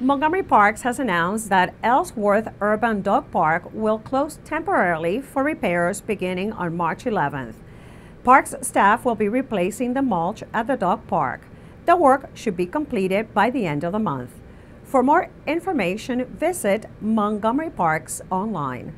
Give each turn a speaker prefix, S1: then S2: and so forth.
S1: Montgomery Parks has announced that Ellsworth Urban Dog Park will close temporarily for repairs beginning on March 11th. Parks staff will be replacing the mulch at the dog park. The work should be completed by the end of the month. For more information, visit Montgomery Parks online.